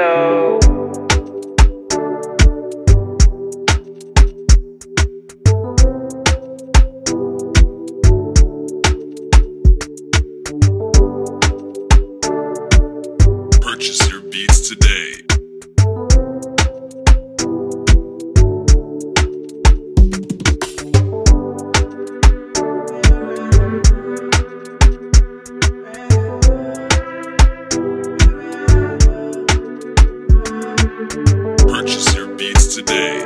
Hello. Purchase your beats today. Purchase your beats today.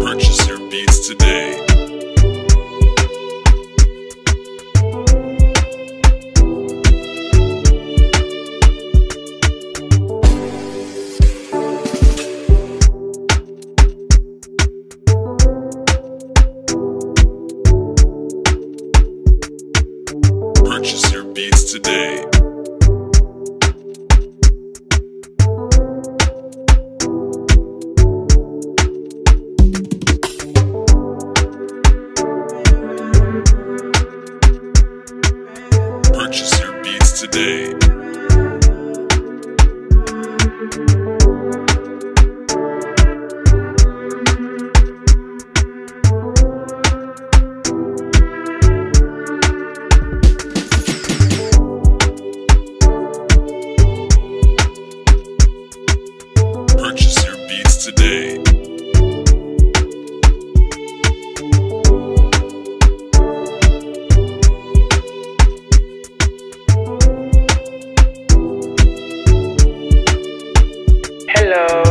Purchase your beats today. Purchase your beats today. Purchase your beats today. today. Hello.